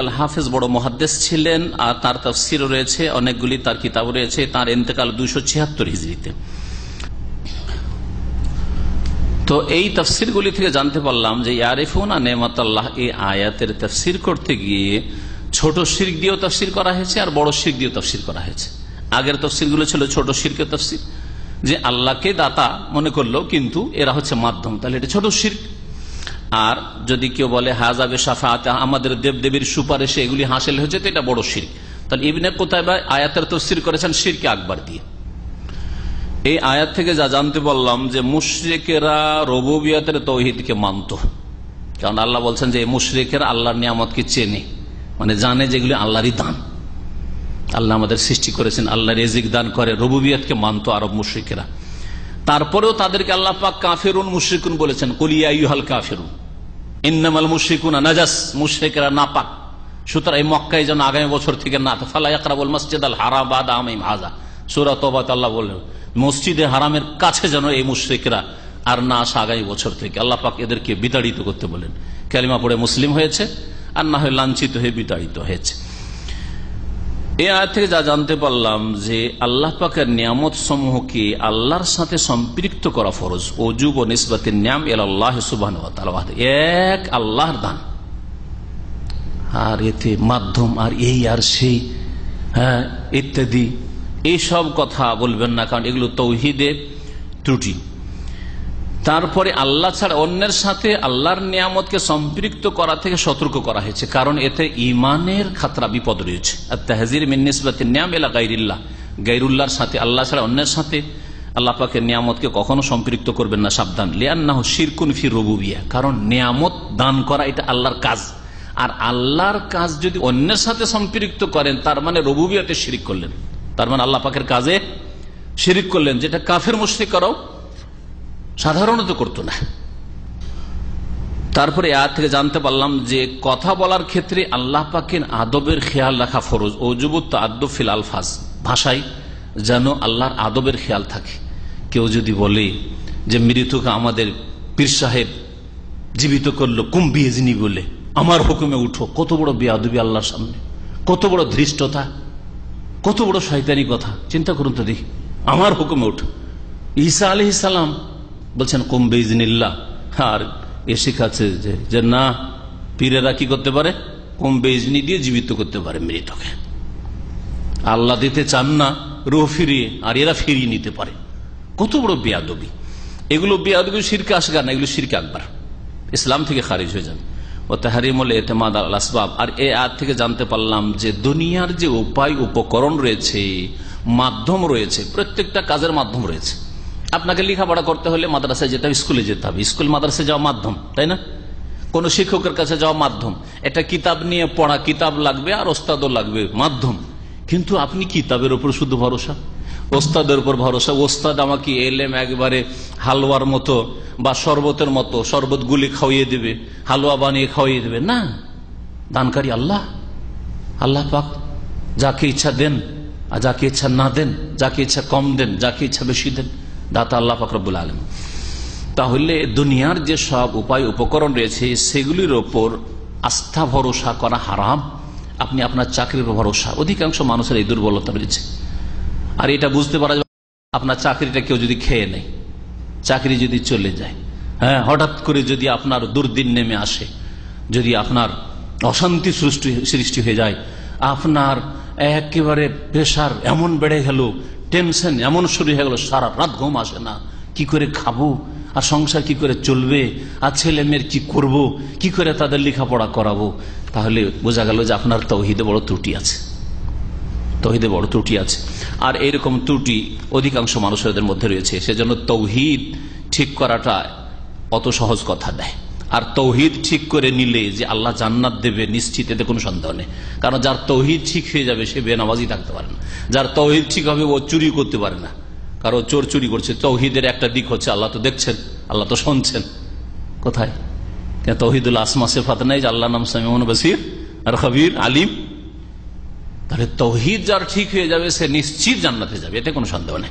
আল হাফেজ বড় মহাদ্দেশ ছিলেন, আর তার তফসিরও রয়েছে, অনেকগুলি তার কিতাব রয়েছে, তার এতেকাল দুইশো ছিয়াত্তর হিজড়িতে। তো এই তফসিরগুলি থেকে জানতে পারলাম যে, ইয়ারিফুনা এই আয়াতের তফসির করতে গিয়ে ছোট শির্ক দিয়েও তফসির করা হয়েছে, আর বড় শির্ক দিয়েও তফসির করা হয়েছে। আগের তফসিরগুলো ছিল ছোট শিরকের তফসির, যে আল্লাহকে দাতা মনে করল কিন্তু এরা হচ্ছে মাধ্যম। তাহলে এটা ছোট শির্ক। আর যদি কেউ বলে হাজাবে সাফাত আমাদের দেব দেবীর সুপারিশে এগুলি হাসিল হয়েছে, তো এটা বড় শির্ক। তাহলে ইবনে কোথায় আয়াতের তফসির করেছেন শিরকে আকবার দিয়ে। এই আয়াত থেকে যা জানতে পারলাম যে মুশ্রিকেরা রবুবিয়াতের তৌহিদকে মানত। কারণ আল্লাহ বলছেন যে মুশ্রিকের আল্লাহর নিয়ামতকে চেনে। মানে জানে যেগুলি আল্লাহরই দান। আল্লাহ আমাদের সৃষ্টি করেছেন, আল্লাহ রেজিক দান করে, রবুবিয়াতকে মানত আরব মুশ্রিকেরা। তারপরেও তাদেরকে আল্লাহ পাক কাফেরুন মুশ্রিকুন বলেছেন কলিয়া ইউহাল কাফেরুন ইন্নামাল মুশিকুনা নাজাস, মুশ্রিকেরা নাপাক। সুতরাং এই মক্কায় যেন আগামী বছর থেকে না ফালা বল মসজিদ আল হারাবাদ আমিম হাজা। সুরা তোবাদ আল্লাহ বললেন, মসজিদে হারামের কাছে যেন এই মুশ্রিকরা আর না আসা আগামী বছর থেকে। আল্লাহ পাক এদেরকে বিতাড়িত করতে বলেন। ক্যালিমা পড়ে মুসলিম হয়েছে, আর না হয়ে লাঞ্ছিত হয়ে বিতাড়িত হয়েছে। এই আয় থেকে যা জানতে পারলাম যে আল্লাহ পাকের নিয়ামত সমূহকে আল্লাহর সাথে সম্পৃক্ত করা ফরজ। অজুব ও নিসবাতের নিয়াম এল আল্লাহ সুবাহ এক আল্লাহর দান। আর এতে মাধ্যম, আর এই, আর সেই হ্যাঁ ইত্যাদি। এইসব কথা বলবেন না, কারণ এগুলো তৌহিদের ত্রুটি। তারপরে আল্লাহ ছাড়া অন্যের সাথে আল্লাহর নিয়ামতকে সম্পৃক্ত করা থেকে সতর্ক করা হয়েছে। কারণ এতে ইমানের খাতরা বিপদ রয়েছে। তাহাজির মিনিসবাতের নিয়াম এলা গাইরুল্লাহ গাইরুল্লাহর সাথে, আল্লাহ ছাড়া অন্যের সাথে আল্লাহ পাকের নিয়ামতকে কখনো সম্পৃক্ত করবেন না, সাবধান। লিয়ান্না শিরকুন ফির রবুবিয়া। কারণ নিয়ামত দান করা এটা আল্লাহর কাজ। আর আল্লাহর কাজ যদি অন্যের সাথে সম্পৃক্ত করেন, তার মানে রবুবিয়াতে শিরিক করলেন। তার মানে আল্লাহ পাকের কাজে শিরিক করলেন। যেটা কাফের মুশ্রিক করাও সাধারণত করত না। তারপরে আয়াত থেকে জানতে পারলাম যে কথা বলার ক্ষেত্রে আল্লাহ পাকের আদবের খেয়াল রাখা ফরজ। ও যুবত আদফিল আলফাজ, ভাষায় যেন আল্লাহর আদবের খেয়াল থাকে। কেউ যদি বলে যে মৃত্যুকে আমাদের পীর সাহেব জীবিত করল কুম্বিয়েজনি বলে, আমার হুকুমে উঠো। কত বড় বেয়াদবি আল্লাহর সামনে। কত বড় ধৃষ্টতা, কত বড় শয়তানি কথা। চিন্তা করুন তো দেখি, আমার হুকুমে উঠো। ঈসা আলি সালাম বলছেন কুম্বেজনিল্লা আর এ শিখাচ্ছে যে না, পীরেরা কি করতে পারে? কুম্বেজনি দিয়ে জীবিত করতে পারে মৃতকে। আল্লাহ দিতে চান না, রুহ ফিরিয়ে, আর এরা ফিরিয়ে নিতে পারে। কত বড় বেয়াদবি। এগুলো বেয়াদবি শিরকে আসবে না, এগুলো শিরকে আকবার। ইসলাম থেকে খারিজ হয়ে যাবে। ও তাহারিমুল এতেমাদ আল আসবাব। আর এ আয়াত থেকে জানতে পারলাম যে, দুনিয়ার যে উপায়, উপকরণ রয়েছে, মাধ্যম রয়েছে, প্রত্যেকটা কাজের মাধ্যম রয়েছে। আপনাকে লেখাপড়া করতে হলে মাদ্রাসায় যেতে হবে, স্কুলে যেতে হবে। স্কুল, মাদ্রাসায় যাওয়া মাধ্যম, তাই না? কোন শিক্ষকের কাছে যাওয়া মাধ্যম। এটা কিতাব নিয়ে পড়া কিতাব লাগবে আর ওস্তাদও লাগবে মাধ্যম। কিন্তু আপনি কিতাবের উপর শুধু ভরসা? ওস্তাদের উপর ভরসা। ওস্তাদ আমাকে এলেম একবারে হালুয়ার মতো বা শরবতের মতো, শরবত গুলি খাওয়িয়ে দেবে, হালুয়া বানিয়ে খাওয়িয়ে দেবে। না, দানকারী আল্লাহ। আল্লাহ পাক যাকে ইচ্ছা দেন আর যাকে ইচ্ছা না দেন, যাকে ইচ্ছা কম দেন, যাকে ইচ্ছা বেশি দেন। দাতা আল্লাহ ফাকরবুল আলম তাহলে দুনিয়ার যে সব উপায় উপকরণ রয়েছে, সেগুলির ওপর আস্থা ভরসা করা হারাম। আপনি আপনার চাকরির ভরসা। অধিকাংশ মানুষের এই দুর্বলতা রয়েছে। আর এটা বুঝতে পারা যাবে আপনার চাকরিটা কেউ যদি খেয়ে নেয়, চাকরি যদি চলে যায় হ্যাঁ হঠাৎ করে যদি আপনার দুর্দিন নেমে আসে, যদি আপনার অশান্তি সৃষ্টি সৃষ্টি হয়ে যায়, আপনার একেবারে প্রেশার এমন বেড়ে গেল, টেনশন এমন শুরু হয়ে গেল, সারা রাত ঘুম আসে না। কি করে খাব? আর সংসার কি করে চলবে? আর ছেলে মেয়ের কি করব? কি করে তাদের লেখাপড়া করাবো? তাহলে বোঝা গেল যে আপনার তৌহিদে বড় ত্রুটি আছে। তৌহিদে বড় ত্রুটি আছে। আর এরকম ত্রুটি অধিকাংশ মানুষের মধ্যে রয়েছে। সেজন্য তৌহিদ ঠিক করাটা অত সহজ কথা দেয় আর তৌহিদ ঠিক করে নিলে যে আল্লাহ জান্নাত দেবে, নিশ্চিত, এতে কোনো সন্দেহ নেই। কারণ যার তৌহিদ ঠিক হয়ে যাবে, সে বেনামাজি থাকতে পারে না। যার তৌহিদ ঠিক হবে, ও চুরি করতে পারে না। কারও চোর চুরি করছে। তৌহিদের একটা দিক হচ্ছে, আল্লাহ তো দেখছেন, আল্লাহ তো শুনছেন। কোথায়? তৌহিদুল আসমা সেফাত নাই যে আল্লাহ নাম সামিমন বসির আর খবির আলিম? তাহলে তৌহিদ যার ঠিক হয়ে যাবে, সে নিশ্চিত জান্নাতে যাবে, এতে কোনো সন্দেহ নেই।